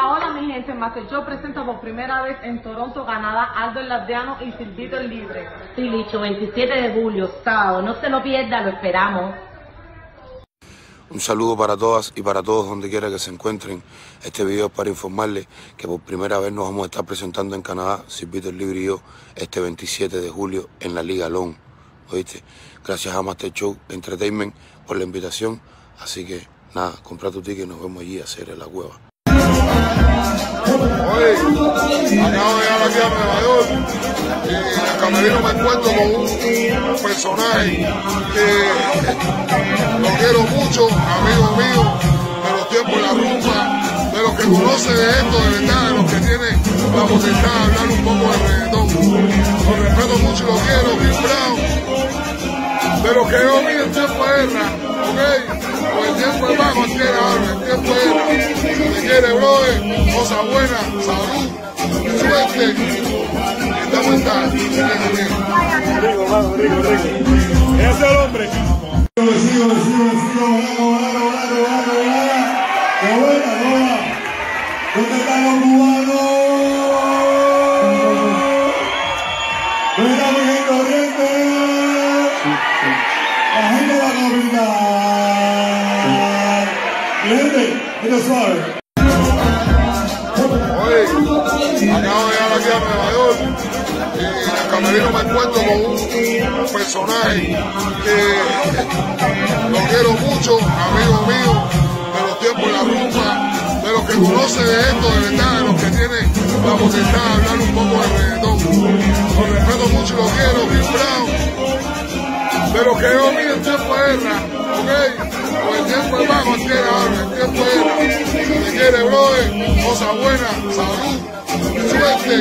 Hola mi gente, Master Show presenta por primera vez en Toronto, Canadá, Aldo el Latviano y Silvito el Libre. Sí, Licho, 27 de julio, sábado. No se lo pierda, lo esperamos. Un saludo para todas y para todos donde quiera que se encuentren. Este video es para informarles que por primera vez nos vamos a estar presentando en Canadá, Silvito el Libre y yo, este 27 de julio en la Liga Long. ¿Oíste? Gracias a Master Show Entertainment por la invitación. Así que nada, compra tu ticket y nos vemos allí a hacer la cueva. Oye, acabo de llegar aquí a Nueva York y el camerino me encuentro con un personaje que lo quiero mucho, amigo mío, de los tiempos de la rumba, de los que conoce de esto, de verdad, de los que tienen la posibilidad de hablar un poco de reggaetón. Lo respeto mucho y lo quiero, Kim Brown, de los que yo vi en tiempo de guerra, ¿ok? Pues el tiempo es bajo, el tiempo. Se quiere, brother, cosa buena, salud, suerte. Estamos Rico, rico, rico. Ese es el hombre. Sigo, sigo, sigo, sigo. ¡Qué buena. Mi gente, mira suave. En el camerino me encuentro con un personaje que lo quiero mucho, amigo mío, de los tiempos de la rumba, de los que conoce de esto, de verdad, de los que tienen la posibilidad de hablar un poco de reggaetón. Lo respeto mucho y lo quiero, Kim Brown, de los que yo vi en tiempo de guerra, ¿ok? Pues el tiempo es bajo, quiere ahora, el tiempo es. Se quiere, brother, cosa buena, salud, suerte.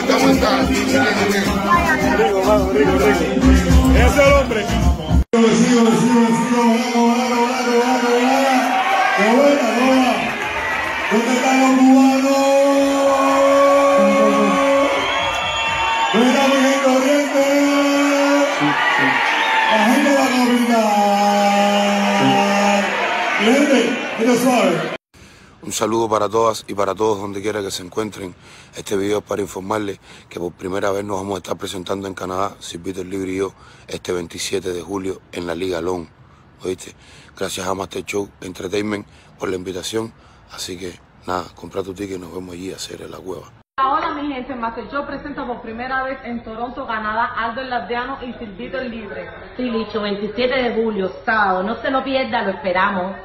Estamos tal, Rico, vamos, rico, rico. Ese es el hombre. Sigo, sigo, sigo, volando, volando. ¡Qué buena! ¿Dónde están los cubanos? Suave. Un saludo para todas y para todos donde quiera que se encuentren. Este video es para informarles que por primera vez nos vamos a estar presentando en Canadá, Silvito el Libre y yo, este 27 de julio en la Liga Long. ¿Oíste? Gracias a Master Show Entertainment por la invitación. Así que nada, compra tu ticket y nos vemos allí a hacer la cueva. Hola mi gente, Master Show presenta por primera vez en Toronto, Canadá, Aldo el Latviano y Silvito el Libre. Sí, Licho, 27 de julio, sábado. No se lo pierda, lo esperamos.